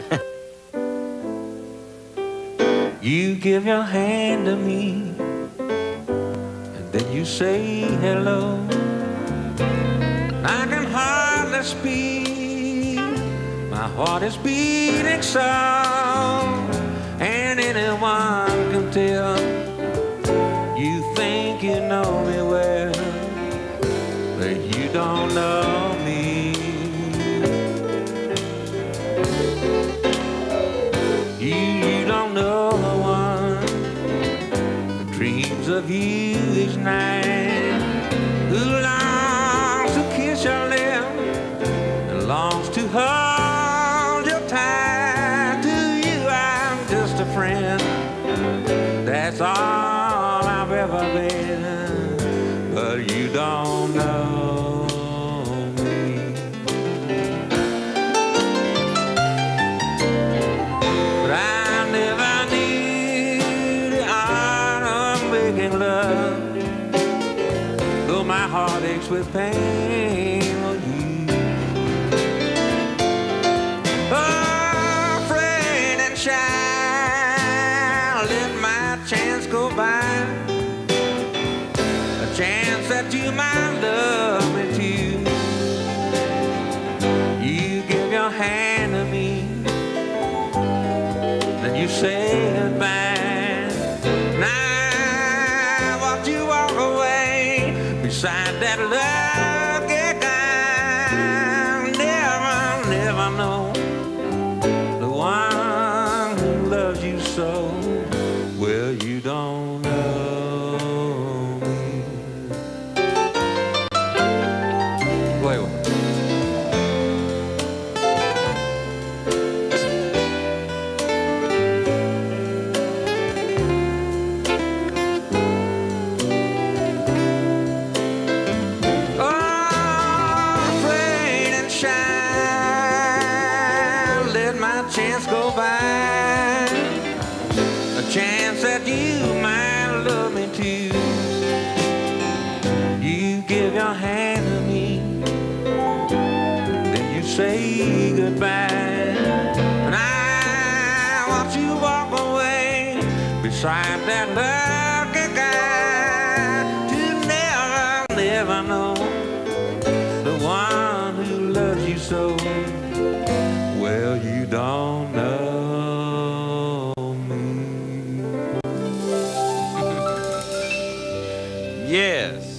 you give your hand to me, and then you say hello. I can hardly speak, my heart is beating so, and anyone can tell. You think you know me well, but you don't know me. Of you each night, who longs to kiss your lips and longs to hold you tight. To you, I'm just a friend. That's all I've ever been, but you don't making love. Though my heart aches with pain for you. Oh, Afraid and shy, let my chance go by. A chance that you might love me too. You give your hand to me then you say goodbye. Beside that lucky guy. Never, never know the one who loves you so. Well, you don't chance go by. A chance that you might love me too. You give your hand to me, then you say goodbye. And I watch you walk away beside that lucky guy. To never, never know don't know me. yes.